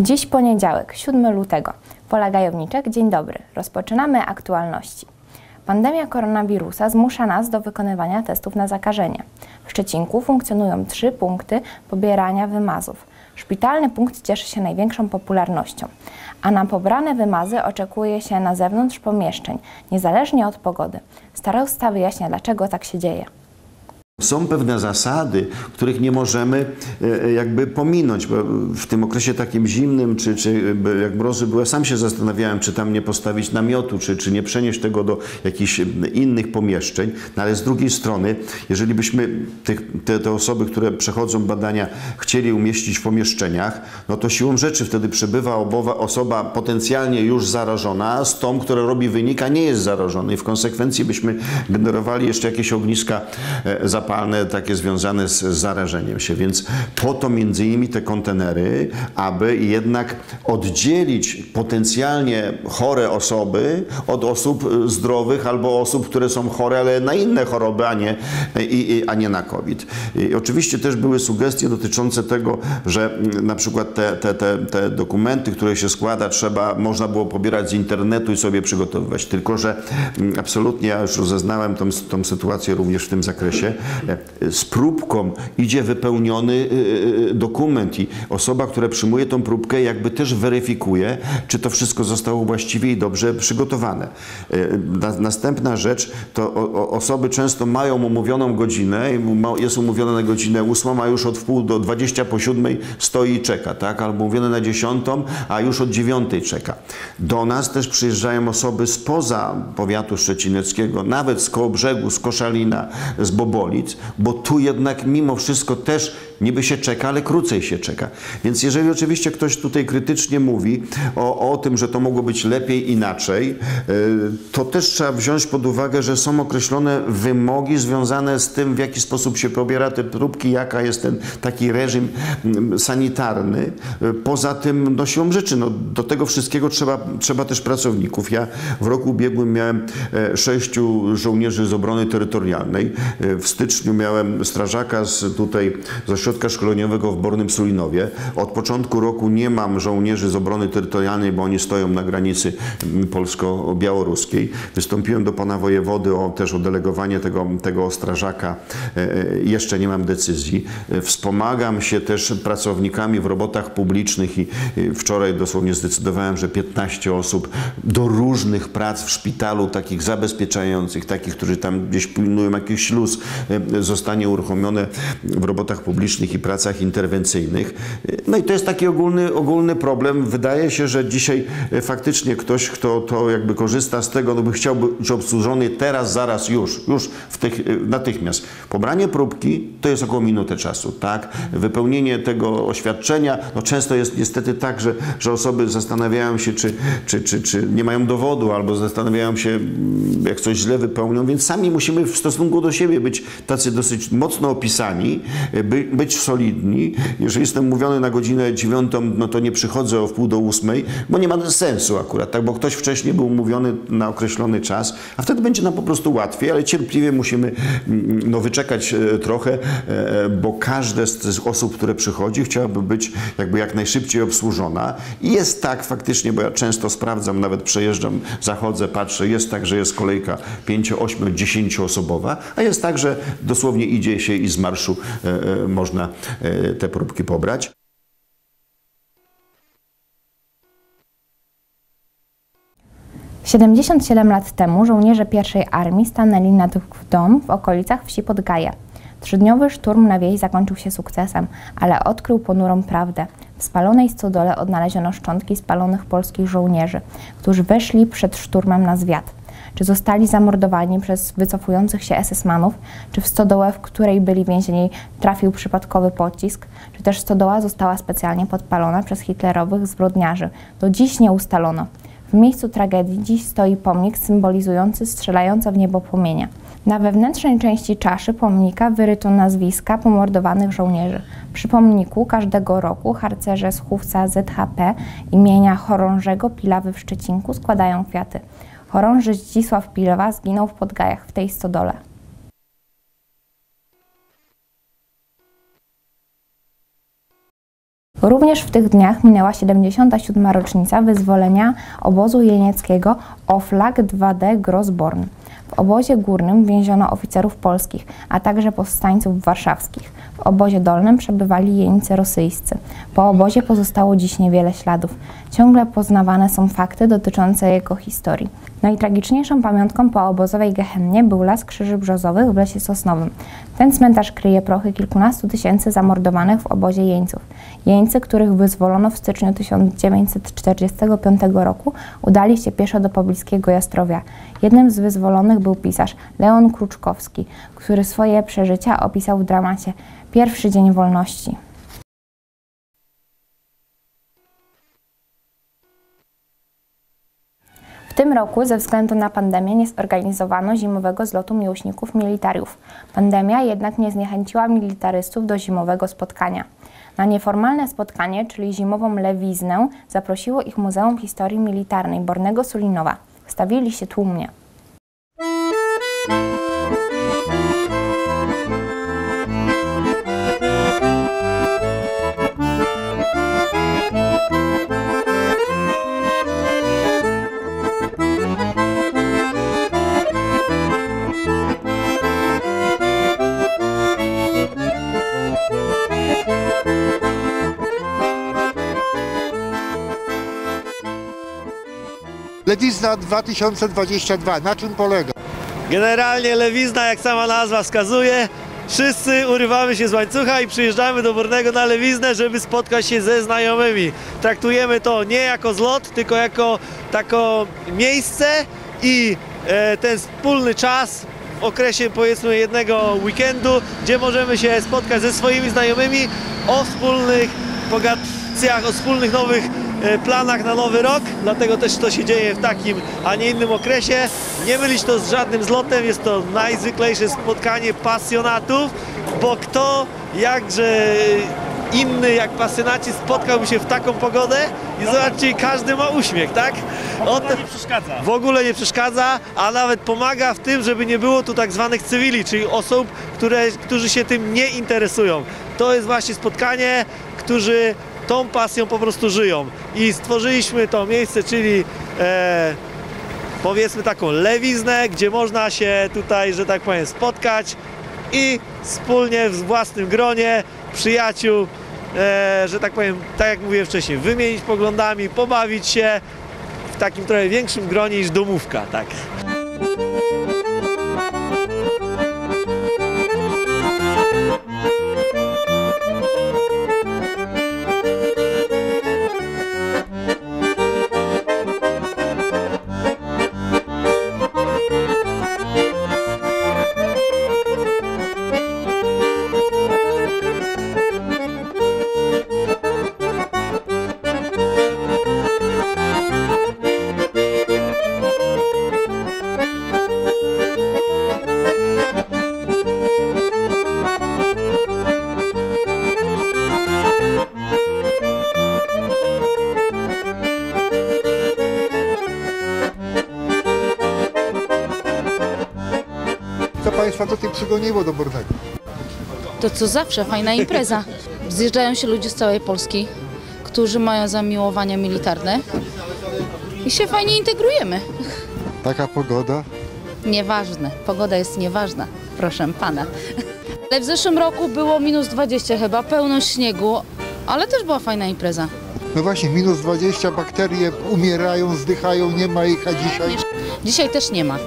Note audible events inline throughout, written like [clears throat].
Dziś poniedziałek, 7 lutego. Pola Gajowniczek, dzień dobry. Rozpoczynamy aktualności. Pandemia koronawirusa zmusza nas do wykonywania testów na zakażenie. W Szczecinku funkcjonują trzy punkty pobierania wymazów. Szpitalny punkt cieszy się największą popularnością, a na pobrane wymazy oczekuje się na zewnątrz pomieszczeń, niezależnie od pogody. Starosta wyjaśnia, dlaczego tak się dzieje. Są pewne zasady, których nie możemy e, jakby pominąć, bo w tym okresie takim zimnym, czy, czy jak mrozy były, sam się zastanawiałem, czy tam nie postawić namiotu, czy, czy nie przenieść tego do jakichś innych pomieszczeń, no ale z drugiej strony, jeżeli byśmy tych, te, te osoby, które przechodzą badania, chcieli umieścić w pomieszczeniach, no to siłą rzeczy wtedy przebywa obowa, osoba potencjalnie już zarażona z tą, która robi wynik, a nie jest zarażona. I w konsekwencji byśmy generowali jeszcze jakieś ogniska e, zapalne, zapalne takie związane z zarażeniem się. Więc po to między innymi te kontenery, aby jednak oddzielić potencjalnie chore osoby od osób zdrowych albo osób, które są chore, ale na inne choroby, a nie, a nie na COVID. I oczywiście też były sugestie dotyczące tego, że na przykład te, te, te, te dokumenty, które się składa, trzeba, można było pobierać z internetu i sobie przygotowywać. Tylko, że absolutnie ja już rozeznałem tą, tą sytuację również w tym zakresie, z próbką idzie wypełniony y, y, dokument i osoba, która przyjmuje tą próbkę jakby też weryfikuje, czy to wszystko zostało właściwie i dobrze przygotowane. Następna rzecz to osoby często mają umówioną godzinę, jest umówione na godzinę 8, a już od wpół do 20 po 7 stoi i czeka, tak? Albo umówione na 10, a już od 9 czeka. Do nas też przyjeżdżają osoby spoza powiatu szczecineckiego, nawet z Kołobrzegu, z Koszalina, z Bo tu jednak mimo wszystko też niby się czeka, ale krócej się czeka. Więc jeżeli oczywiście ktoś tutaj krytycznie mówi o, o tym, że to mogło być lepiej inaczej, e, to też trzeba wziąć pod uwagę, że są określone wymogi związane z tym, w jaki sposób się pobiera te próbki, jaka jest ten taki reżim mm, sanitarny. E, poza tym, no siłą rzeczy, no, do tego wszystkiego trzeba, trzeba też pracowników. Ja w roku ubiegłym miałem e, sześciu żołnierzy z obrony terytorialnej. W styczniu miałem strażaka z tutaj z ośrodka szkoleniowego w Bornym Sulinowie. Od początku roku nie mam żołnierzy z obrony terytorialnej, bo oni stoją na granicy polsko-białoruskiej. Wystąpiłem do pana wojewody o, też o delegowanie tego, tego strażaka. E, e, jeszcze nie mam decyzji. E, wspomagam się też pracownikami w robotach publicznych i wczoraj dosłownie zdecydowałem, że 15 osób do różnych prac w szpitalu, takich zabezpieczających, takich, którzy tam gdzieś pilnują jakiś śluz, zostanie uruchomione w robotach publicznych i pracach interwencyjnych. No i to jest taki ogólny, ogólny problem. Wydaje się, że dzisiaj e, faktycznie ktoś, kto to jakby korzysta z tego, no by chciał być obsłużony teraz, zaraz, już, już w tych, e, natychmiast. Pobranie próbki to jest około minutę czasu, tak? Wypełnienie tego oświadczenia, no często jest niestety tak, że, że osoby zastanawiają się, czy, czy, czy, czy nie mają dowodu, albo zastanawiają się, mm, jak coś źle wypełnią, więc sami musimy w stosunku do siebie być tacy dosyć mocno opisani, by, być solidni. Jeżeli jestem mówiony na godzinę dziewiątą, no to nie przychodzę o wpół do ósmej, bo nie ma sensu akurat, tak? bo ktoś wcześniej był umówiony na określony czas, a wtedy będzie nam po prostu łatwiej, ale cierpliwie musimy mm, no, wyczekać e, trochę, e, bo każde z tych osób, które przychodzi, chciałaby być jakby jak najszybciej obsłużona. I jest tak faktycznie, bo ja często sprawdzam, nawet przejeżdżam, zachodzę, patrzę, jest tak, że jest kolejka 5, 8, 10 osobowa, a jest tak, że dosłownie idzie się i z marszu e, e, można e, te próbki pobrać. Siedemdziesiąt siedem lat temu żołnierze pierwszej armii stanęli nad dom w okolicach wsi Podgaja. Trzydniowy szturm na wieś zakończył się sukcesem, ale odkrył ponurą prawdę. W spalonej stodole odnaleziono szczątki spalonych polskich żołnierzy, którzy weszli przed szturmem na zwiat czy zostali zamordowani przez wycofujących się SS-manów, czy w stodołę, w której byli więzieni, trafił przypadkowy pocisk, czy też stodoła została specjalnie podpalona przez hitlerowych zbrodniarzy. Do dziś nie ustalono. W miejscu tragedii dziś stoi pomnik symbolizujący strzelające w niebo płomienia. Na wewnętrznej części czaszy pomnika wyryto nazwiska pomordowanych żołnierzy. Przy pomniku każdego roku harcerze z chówca ZHP imienia chorążego Pilawy w Szczecinku składają kwiaty. Chorąży Zdzisław Pilawa zginął w Podgajach w tej stodole. Również w tych dniach minęła 77. rocznica wyzwolenia obozu jenieckiego Oflag 2D Grossborn. W obozie górnym więziono oficerów polskich, a także powstańców warszawskich. W obozie dolnym przebywali jeńcy rosyjscy. Po obozie pozostało dziś niewiele śladów. Ciągle poznawane są fakty dotyczące jego historii. Najtragiczniejszą pamiątką po obozowej Gehennie był Las Krzyży Brzozowych w Lesie Sosnowym. Ten cmentarz kryje prochy kilkunastu tysięcy zamordowanych w obozie jeńców. Jeńcy, których wyzwolono w styczniu 1945 roku, udali się pieszo do pobliskiego Jastrowia. Jednym z wyzwolonych był pisarz Leon Kruczkowski, który swoje przeżycia opisał w dramacie Pierwszy dzień wolności. W tym roku ze względu na pandemię nie zorganizowano zimowego zlotu miłośników militariów. Pandemia jednak nie zniechęciła militarystów do zimowego spotkania. Na nieformalne spotkanie, czyli zimową lewiznę, zaprosiło ich Muzeum Historii Militarnej Bornego Sulinowa. Stawili się tłumnie. Lewizna 2022, na czym polega? Generalnie lewizna, jak sama nazwa wskazuje, wszyscy urywamy się z łańcucha i przyjeżdżamy do Bornego na lewiznę, żeby spotkać się ze znajomymi. Traktujemy to nie jako zlot, tylko jako tako miejsce i e, ten wspólny czas w okresie powiedzmy jednego weekendu, gdzie możemy się spotkać ze swoimi znajomymi o wspólnych pogadaniach, o wspólnych nowych planach na nowy rok, dlatego też to się dzieje w takim, a nie innym okresie. Nie mylić to z żadnym zlotem, jest to najzwyklejsze spotkanie pasjonatów, bo kto jakże inny jak pasjonaci spotkałby się w taką pogodę i zobaczcie, każdy ma uśmiech, tak? O to- nie przeszkadza. w ogóle nie przeszkadza, a nawet pomaga w tym, żeby nie było tu tak zwanych cywili, czyli osób, które, którzy się tym nie interesują. To jest właśnie spotkanie, którzy tą pasją po prostu żyją. I stworzyliśmy to miejsce, czyli e, powiedzmy taką lewiznę, gdzie można się tutaj, że tak powiem, spotkać i wspólnie w własnym gronie przyjaciół, e, że tak powiem, tak jak mówiłem wcześniej, wymienić poglądami, pobawić się w takim trochę większym gronie niż domówka, tak. Państwa tutaj przygoniło do Bornego? To co zawsze, fajna impreza. Zjeżdżają się ludzie z całej Polski, którzy mają zamiłowania militarne i się fajnie integrujemy. Taka pogoda. Nieważne, pogoda jest nieważna, proszę pana. Ale w zeszłym roku było minus 20 chyba, pełno śniegu, ale też była fajna impreza. No właśnie, minus 20, bakterie umierają, zdychają, nie ma ich, a dzisiaj Dzisiaj też nie ma.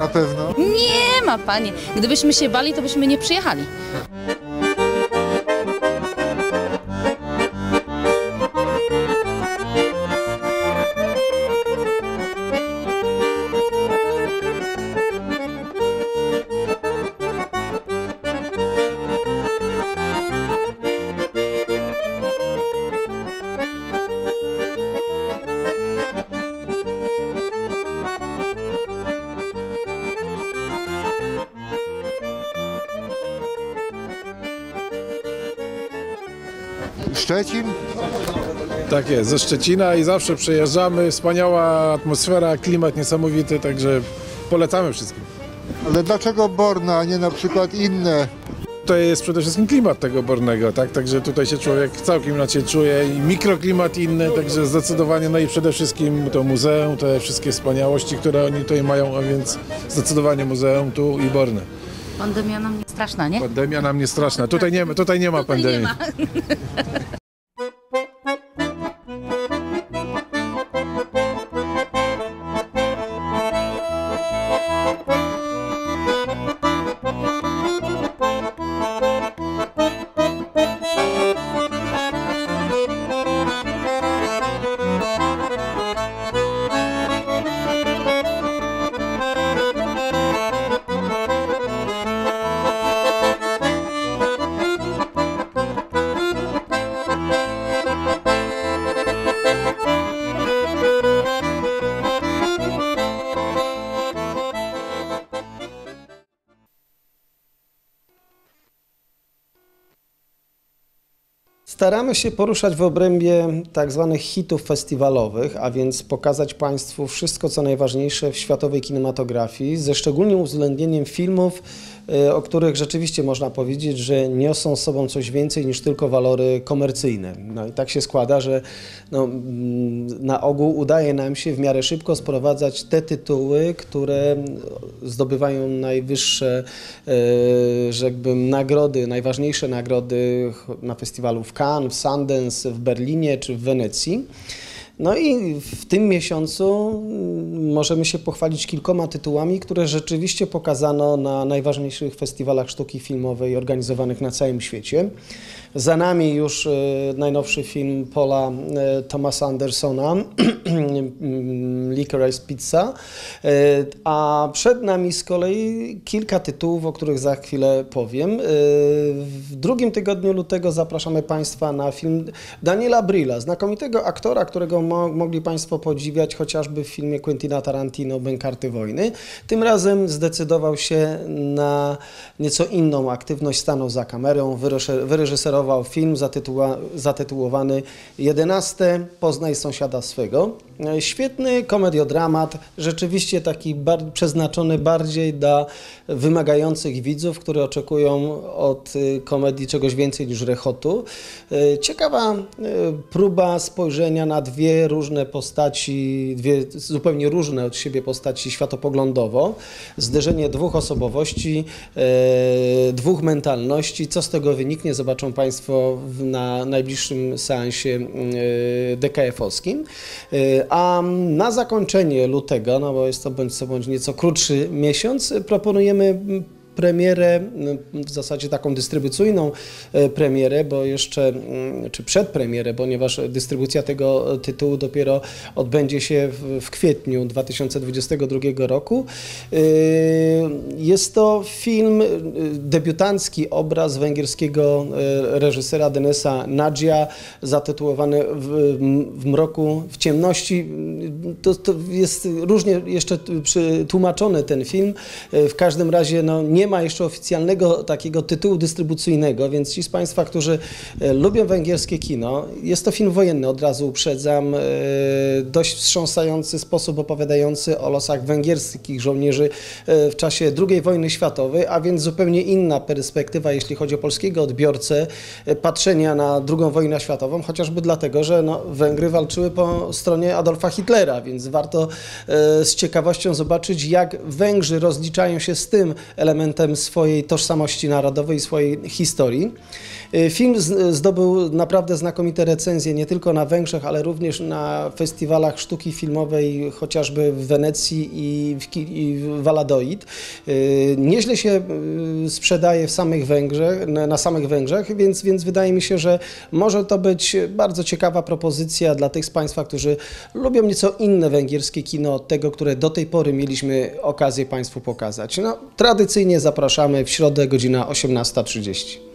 Na pewno. Nie ma, panie. Gdybyśmy się bali, to byśmy nie przyjechali. Szczecin? Tak jest, ze Szczecina i zawsze przejeżdżamy. Wspaniała atmosfera, klimat niesamowity, także polecamy wszystkim. Ale dlaczego Borna, a nie na przykład inne? To jest przede wszystkim klimat tego Bornego, tak? Także tutaj się człowiek całkiem inaczej czuje i mikroklimat inny, także zdecydowanie, no i przede wszystkim to muzeum, te wszystkie wspaniałości, które oni tutaj mają, a więc zdecydowanie muzeum tu i Borne. Pandemia nam nie straszna, nie? Pandemia nam nie straszna, tutaj nie, ma- tutaj nie ma pandemii. [laughs] Staramy się poruszać w obrębie tak zwanych hitów festiwalowych, a więc pokazać Państwu wszystko, co najważniejsze w światowej kinematografii, ze szczególnym uwzględnieniem filmów, e, o których rzeczywiście można powiedzieć, że niosą z sobą coś więcej niż tylko walory komercyjne. No i tak się składa, że no, na ogół udaje nam się w miarę szybko sprowadzać te tytuły, które zdobywają najwyższe, e, nagrody, najważniejsze nagrody na festiwalu w Cannes, w Sundance, w Berlinie czy w Wenecji. No i w tym miesiącu mm, możemy się pochwalić kilkoma tytułami, które rzeczywiście pokazano na najważniejszych festiwalach sztuki filmowej organizowanych na całym świecie. Za nami już e, najnowszy film Paula e, Thomasa Andersona, [clears throat] Licorice Pizza, e, a przed nami z kolei kilka tytułów, o których za chwilę powiem. W drugim tygodniu lutego zapraszamy Państwa na film Daniela Brilla, znakomitego aktora, którego mo mogli Państwo podziwiać chociażby w filmie Quentina Tarantino Bękarty Wojny. Tym razem zdecydował się na nieco inną aktywność, stanął za kamerą, wyreżyserował film zatytułowany 11 Poznaj sąsiada swego. E, Świetny komediodramat, rzeczywiście taki bar- przeznaczony bardziej dla wymagających widzów, którzy oczekują od y, komedii czegoś więcej niż rechotu. E, Ciekawa e, próba spojrzenia na dwie różne postaci, dwie zupełnie różne od siebie postaci światopoglądowo, zderzenie dwóch osobowości, dwóch mentalności. Co z tego wyniknie, zobaczą Państwo na najbliższym seansie e, DKF-owskim. A na zakończenie lutego, no bo jest to bądź co bądź nieco krótszy miesiąc, proponujemy premierę, w zasadzie taką dystrybucyjną e, premierę, bo jeszcze, mm, czy przedpremierę, ponieważ dystrybucja tego tytułu dopiero odbędzie się w, kwietniu 2022 roku. E, Jest to film, e, debiutancki obraz węgierskiego reżysera Denisa Nadzia, zatytułowany w, w mroku, w ciemności. To, to jest różnie jeszcze tłumaczony ten film. W każdym razie no, nie ma jeszcze oficjalnego takiego tytułu dystrybucyjnego, więc ci z Państwa, którzy e, lubią węgierskie kino, jest to film wojenny, od razu uprzedzam, e, dość wstrząsający sposób opowiadający o losach węgierskich żołnierzy e, w czasie II wojny światowej, a więc zupełnie inna perspektywa, jeśli chodzi o polskiego odbiorcę, patrzenia na II wojnę światową, chociażby dlatego, że no, Węgry walczyły po stronie Adolfa Hitlera, więc warto z ciekawością zobaczyć, jak Węgrzy rozliczają się z tym elementem swojej tożsamości narodowej, swojej historii. E, Film zdobył naprawdę znakomite recenzje nie tylko na Węgrzech, ale również na festiwalach sztuki filmowej, chociażby w Wenecji i w, i w Valladolid. E, Nieźle się e, sprzedaje w samych Węgrzech, na samych Węgrzech, więc, więc wydaje mi się, że może to być bardzo ciekawa propozycja dla tych z Państwa, którzy lubią nieco inne węgierskie kino od tego, które do tej pory mieliśmy okazję Państwu pokazać. No, tradycyjnie zapraszamy w środę godzina 18.30.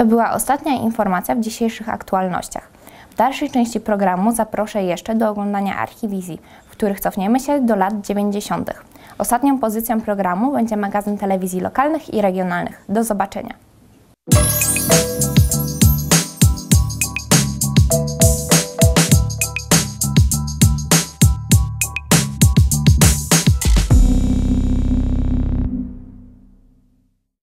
To była ostatnia informacja w dzisiejszych aktualnościach. W dalszej części programu zaproszę jeszcze do oglądania archiwizji, w których cofniemy się do lat 90. Ostatnią pozycją programu będzie magazyn telewizji lokalnych i regionalnych. Do zobaczenia.